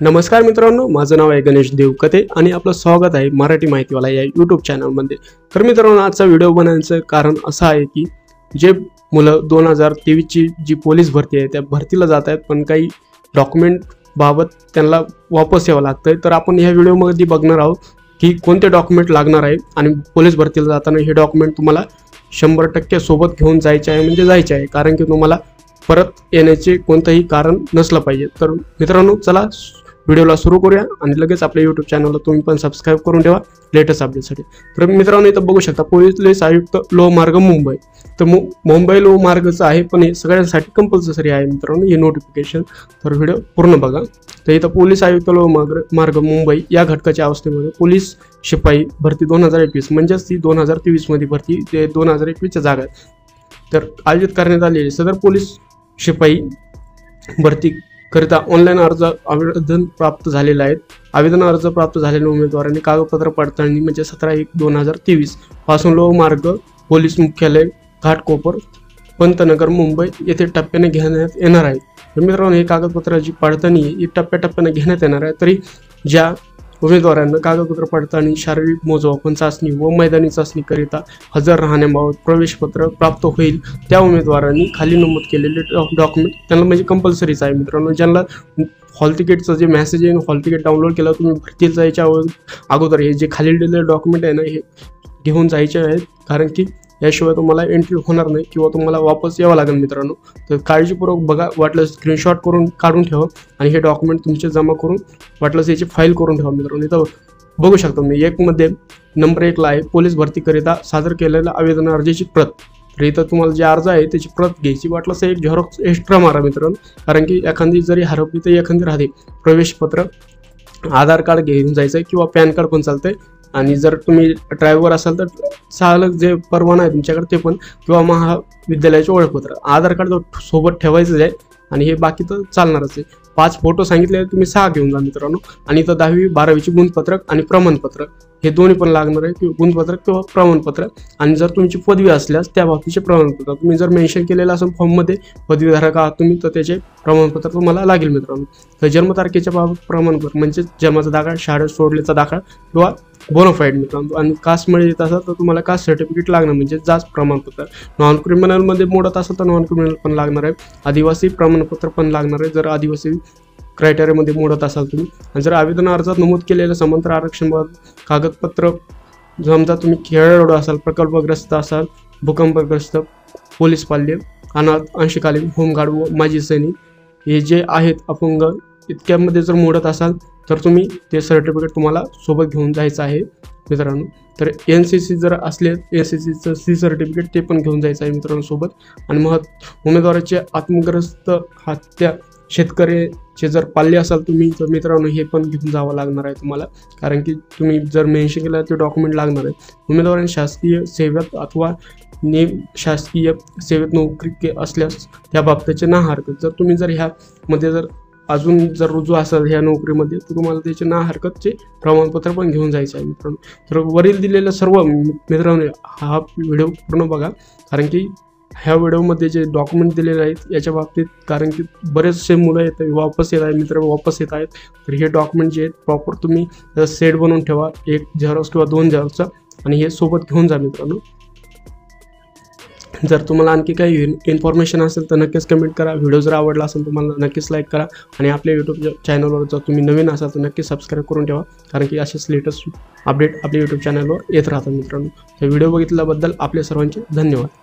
नमस्कार मित्रांनो माझं नाव आहे गणेश देवकते आणि आपलं स्वागत आहे मराठी माहितीवाला या यूट्यूब चॅनलमध्ये तर मित्रांनो आजचा व्हिडिओ बनवण्याचं कारण असं आहे की जे मुलं दोन हजार तेवीसची जी पोलीस भरती आहे त्या भरतीला जात आहेत पण काही डॉक्युमेंटबाबत त्यांना वापस यावं लागतं आहे तर आपण ह्या व्हिडिओमध्ये बघणार आहोत की कोणते डॉक्युमेंट लागणार आहे आणि पोलीस भरतीला जाताना हे डॉक्युमेंट तुम्हाला शंभर टक्के सोबत घेऊन जायचे आहे म्हणजे जायचे आहे कारण की तुम्हाला परत येण्याचे कोणतंही कारण नसलं पाहिजे. तर मित्रांनो चला व्हिडिओला सुरू करूया आणि लगेच आपल्या यूट्यूब चॅनलला तुम्ही पण सबस्क्राईब करून ठेवा लेटेस्ट अपडेटसाठी तर मित्रांनो इथं बघू शकता पोलीस आयुक्त लोहमार्ग मुंबई. तर मु मुंबई लोहमार्गचं आहे पण हे सगळ्यांसाठी कंपल्सरी आहे मित्रांनो हे नोटिफिकेशन तर व्हिडिओ पूर्ण बघा. तर इथं पोलीस आयुक्त लोहमार्ग मार्ग मुंबई या घटकाच्या अवस्थेमध्ये पोलीस शिपाई भरती दोन हजार एकवीस म्हणजेच ती दोन हजार तेवीसमध्ये भरती ते दोन हजार एकवीसच्या जागा आहेत. तर आयोजित करण्यात आलेली सदर पोलीस शिपाई भरती करिता ऑनलाईन अर्ज आवेदन प्राप्त झालेले आहेत. आवेदन अर्ज प्राप्त झालेल्या उमेदवारांनी कागदपत्र पडताळणी म्हणजे सतरा एक दोन हजार तेवीसपासून लोहमार्ग पोलीस मुख्यालय घाटकोपर पंतनगर मुंबई येथे टप्प्याने घेण्यात येणार आहे. तर मित्रांनो हे कागदपत्राची पडताळणी ही टप्प्याटप्प्याने घेण्यात येणार आहे. तरी ज्या उमेदवारांना कागदपत्र पडताळणी शारीरिक मोजमापन चाचणी व मैदानी चाचणीकरिता हजर राहण्याबाबत प्रवेशपत्र प्राप्त होईल. त्या उमेदवारांनी खाली नमूद केलेले डॉक्युमेंट त्यांना म्हणजे कंपल्सरीच आहे मित्रांनो. ज्यांना हॉल तिकीटचं जे मेसेज आहे हॉल तिकीट डाउनलोड केलं तुम्ही भरतील जायच्या अगोदर हे जे खाली दिलेले डॉक्युमेंट आहे ना हे घेऊन जायचे आहेत. कारण की याशिवाय तुम्हाला एंट्री होणार नाही किंवा तुम्हाला वापस यावं लागेल मित्रांनो. तर काळजीपूर्वक बघा वाटलं स्क्रीनशॉट करून काढून ठेवा आणि हे डॉक्युमेंट तुमचे जमा करून वाटलंच याची फाईल करून ठेवा मित्रांनो. इथं बघू शकतो मी एकमध्ये नंबर एकला आहे पोलीस भरतीकरिता सादर केलेल्या आवेदन अर्जाची प्रत. तर इथं तुम्हाला जे अर्ज आहे त्याची प्रत घ्यायची. वाटलं एक झेरॉक्स एक्स्ट्रा मारा मित्रांनो कारण की एखादी जरी हरवली तर एखादी राहते. प्रवेशपत्र आधार कार्ड घेऊन जायचं आहे किंवा पॅन कार्ड पण चालतं आहे आणि जर तुम्ही ड्रायव्हर असाल तर चालक जे परवाना आहे तुमच्याकडे ते पण किंवा महाविद्यालयाचे ओळखपत्र आधार कार्ड सोबत ठेवायचं आहे आणि हे बाकी तर चालणारच आहे. पाच फोटो सांगितले तुम्ही सहा घेऊन जा मित्रांनो. आणि इथं दहावी बारावीची गुणपत्रक आणि प्रमाणपत्र हे दोन्ही पण लागणार आहे किंवा गुणपत्रक किंवा प्रमाणपत्र आणि जर तुमची पदवी असल्यास त्या बाबतीचे प्रमाणपत्र. तुम्ही जर मेन्शन केलेलं असेल फॉर्ममध्ये पदवीधारक आहात तुम्ही तर त्याचे प्रमाणपत्र तुम्हाला लागेल मित्रांनो. तर जन्मतारखेच्या बाबत प्रमाणपत्र म्हणजे जन्माचा दाखला शाळेत सोडल्याचा दाखला किंवा बोनोफाईड मित्रांनो. आणि कास्टमध्ये येत असाल तर तुम्हाला कास्ट सर्टिफिकेट लागणार म्हणजे जास्त प्रमाणपत्र. नॉन क्रिमिनलमध्ये मोडत असाल तर नॉन क्रिमिनल पण लागणार आहे. आदिवासी प्रमाणपत्र पण लागणार आहे. जर आदिवासी क्रायटेरियामध्ये मोडत असाल तुम्ही. आणि जर आवेदन अर्जात नमूद केलेलं समांतर आरक्षण कागदपत्र समजा तुम्ही खेळाडू असाल प्रकल्पग्रस्त असाल भूकंपग्रस्त पोलीस पाल्य अनाथ अंशकालीन होमगार्ड व माजी सैनिक हे जे आहेत अपंग इतक्यामध्ये जर मोडत असाल तर तुम्ही ते सर्टिफिकेट तुम्हाला सोबत घेऊन जायचं आहे मित्रांनो. तर एन सी सी जर असले एन सी सीचं सी सर्टिफिकेट ते पण घेऊन जायचं आहे मित्रांनो सोबत. आणि मग उमेदवाराचे आत्मग्रस्त हत्या शेतकऱ्याचे जर पाल्ले असाल तुम्ही तर मित्रांनो हे पण घेऊन जावं लागणार आहे तुम्हाला. कारण की तुम्ही जर मेन्शन केलं ते डॉक्युमेंट लागणार आहे. उमेदवारांनी शासकीय सेवेत अथवा नेम शासकीय सेवेत नोकरी असल्यास त्या बाबतीचे ना हरकत. जर तुम्ही जर ह्यामध्ये जर अजून जर रुजू असेल ह्या नोकरीमध्ये तर तुम्हाला त्याचे ना हरकतचे प्रमाणपत्र पण घेऊन जायचं आहे मित्रांनो. तर वरील दिलेलं सर्व मित्रांनो हा व्हिडिओ पूर्ण बघा. कारण की ह्या व्हिडिओमध्ये जे डॉक्युमेंट दिलेले आहेत याच्या बाबतीत कारण की बरेचसे मुलं येत वापस येत आहेत मित्र वापस येत आहेत. तर हे डॉक्युमेंट जे आहेत प्रॉपर तुम्ही सेट बनवून ठेवा. एक झेरॉक्स किंवा दोन झेरॉक्सचा आणि हे सोबत घेऊन जा मित्रांनो. जर तुम्हाला आणखी काही इन्फॉर्मेशन असेल तर नक्कीच कमेंट करा. व्हिडिओ जर आवडला असेल तुम्हाला नक्कीच लाईक करा. आणि आपल्या यूट्यूब चॅनलवर जर तुम्ही नवीन असाल तर नक्कीच सबस्क्राईब करून ठेवा. कारण की असेच लेटेस्ट अपडेट आपल्या यूट्यूब चॅनलवर येत राहतात मित्रांनो. तर व्हिडिओ बघितल्याबद्दल आपल्या सर्वांचे धन्यवाद.